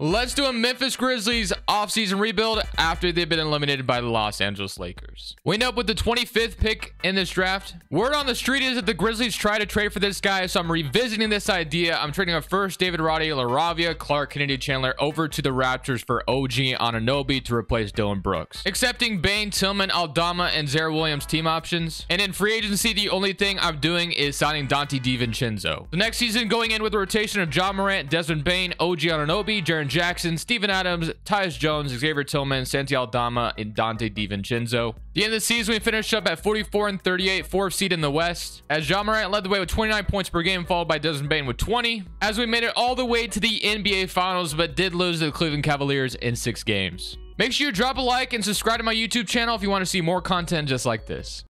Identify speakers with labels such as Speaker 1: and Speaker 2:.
Speaker 1: Let's do a Memphis Grizzlies offseason rebuild after they've been eliminated by the Los Angeles Lakers. We end up with the 25th pick in this draft. Word on the street is that the Grizzlies try to trade for this guy, so I'm revisiting this idea. I'm trading a first David Roddy, LaRavia, Clark, Kennedy Chandler over to the Raptors for OG Anunoby to replace Dillon Brooks. Accepting Bane, Tillman, Aldama, and Ziaire Williams team options. And in free agency, the only thing I'm doing is signing Donte DiVincenzo. The next season going in with a rotation of Ja Morant, Desmond Bane, OG Anunoby, Jaren Jaren Jackson, Steven Adams, Tyus Jones, Xavier Tillman, Santi Aldama, and Donte DiVincenzo. The end of the season, we finished up at 44 and 38, fourth seed in the West, as Ja Morant led the way with 29 points per game, followed by Desmond Bane with 20, as we made it all the way to the NBA Finals, but did lose to the Cleveland Cavaliers in six games. Make sure you drop a like and subscribe to my YouTube channel if you want to see more content just like this.